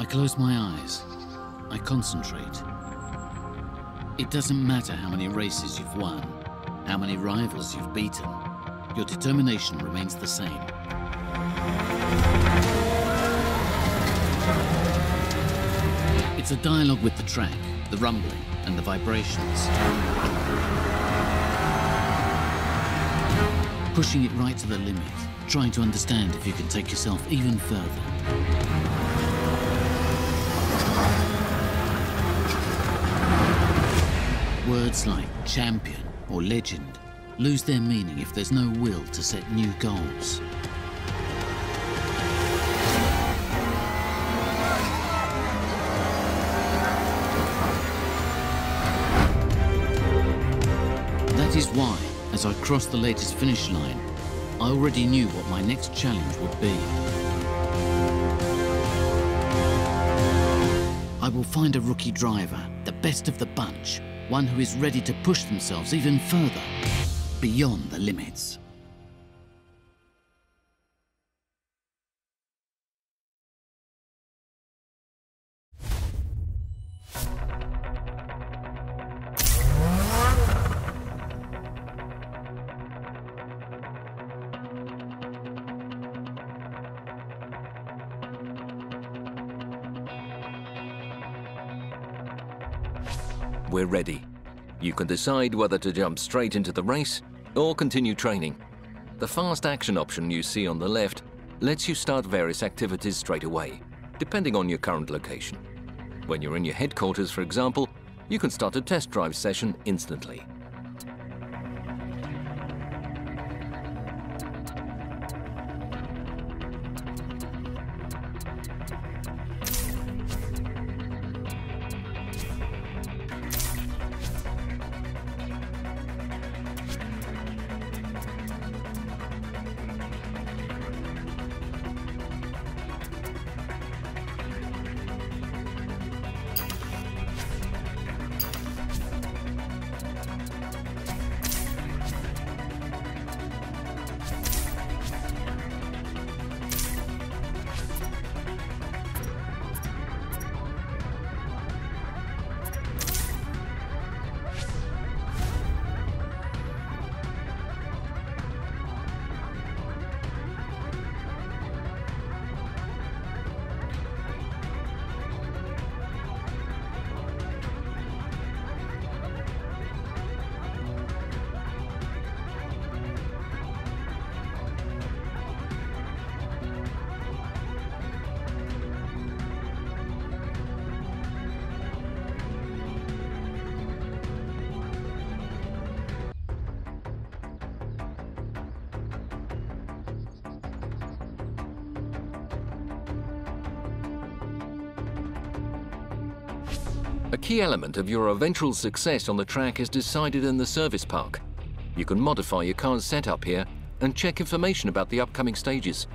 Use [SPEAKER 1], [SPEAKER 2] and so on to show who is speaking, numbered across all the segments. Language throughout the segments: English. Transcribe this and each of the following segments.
[SPEAKER 1] I close my eyes. I concentrate. It doesn't matter how many races you've won, how many rivals you've beaten. Your determination remains the same. It's a dialogue with the track, the rumbling, and the vibrations. Pushing it right to the limit, trying to understand if you can take yourself even further. Words like champion or legend lose their meaning if there's no will to set new goals. That is why, as I crossed the latest finish line, I already knew what my next challenge would be. I will find a rookie driver, the best of the bunch, one who is ready to push themselves even further, beyond the limits.
[SPEAKER 2] We're ready. You can decide whether to jump straight into the race or continue training. The fast action option you see on the left lets you start various activities straight away, depending on your current location. When you're in your headquarters, for example, you can start a test drive session instantly. A key element of your eventual success on the track is decided in the service park. You can modify your car's setup here and check information about the upcoming stages.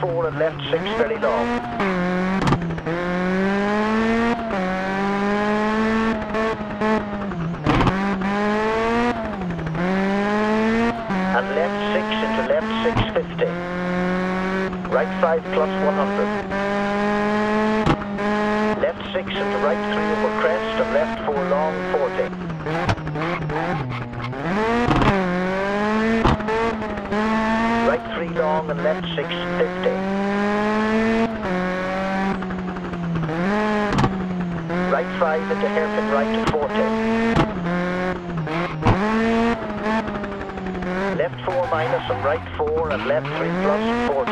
[SPEAKER 3] 4 and left 6 very long. And left 6 into left 650. Right 5 plus 100. Left 6 into right 3 over crest and left 4 long 40. Right 3 long and left 6 50. Right 5 into hairpin right to 40. Left 4 minus and right 4 and left 3 plus 40.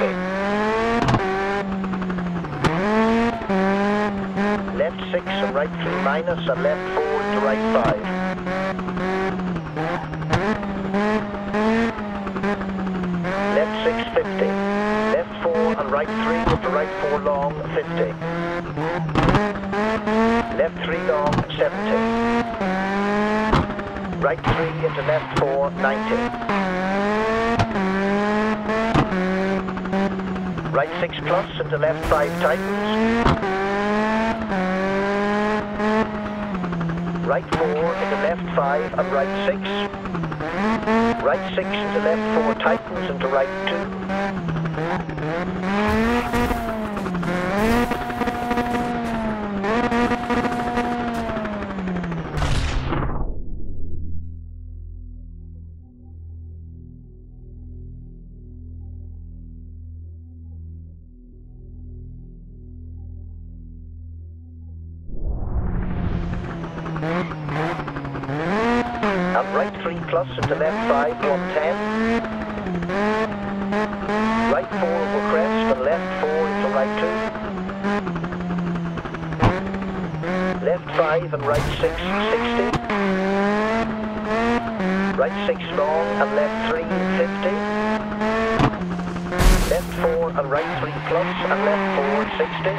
[SPEAKER 3] Left 6 and right 3 minus and left 4 to right 5. Left 6 50. Left 4 and right 3 into right 4 long 50. Left 3 long 70. Right 3 into left 4 90. Right 6 plus into left 5 tightens. Right 4 into left 5 and right 6. Right 6 into left 4 tightens into right 2 right 3 plus and to left 5, block 10. Right 2. Left 5 and right 6 60. Right 6 long and left 3 50. Left 4 and right 3 plus and left 4 60.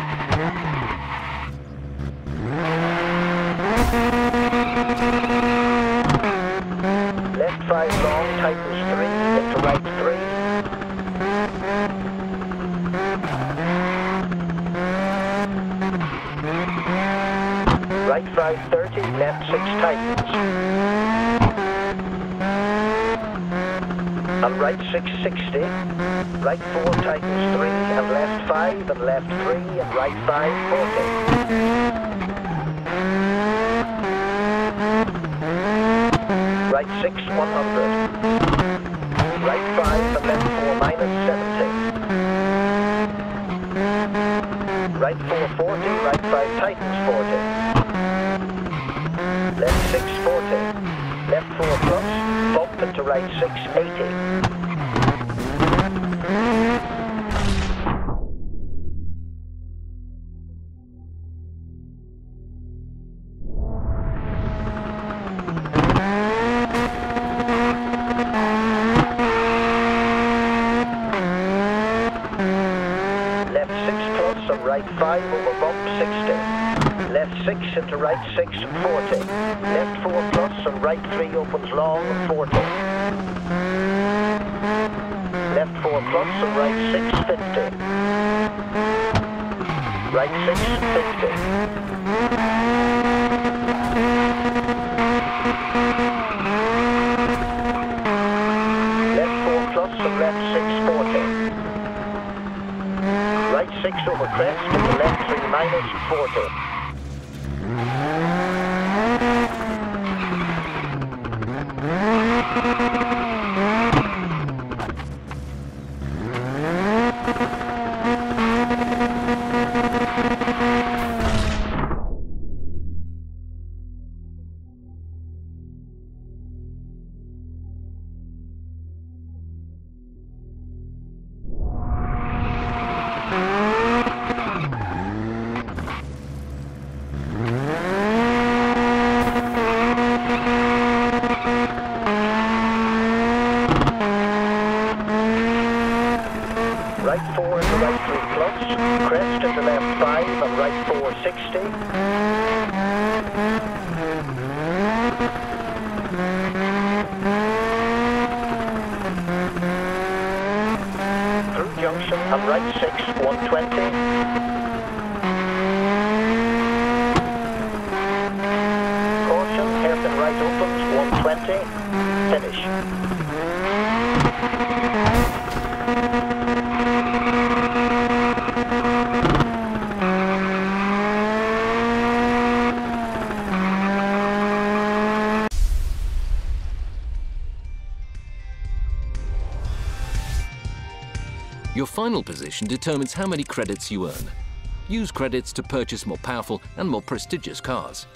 [SPEAKER 3] Left 5 long, tightens 3, into right 3. Right 5 30, left 6 tightens. And right 6 60. Right 4 tightens 3, and left 5, and left 3, and right 5 40. Right 6, 100. Right 5 and left 4 minus 70. Right 4, 40. Right 5 tightens Bump into right 6, 80. Left 6 plus and right 5 over bump 60. Left 6 into right 6 40. Left 4 plus and right 3 opens long 40. 4 plus and right 6 50. Right 6 50. Left 4 plus and left 6 40. Right 6 over crest and the left 3 minus 40. And right 6 120.
[SPEAKER 2] Final position determines how many credits you earn. Use credits to purchase more powerful and more prestigious cars.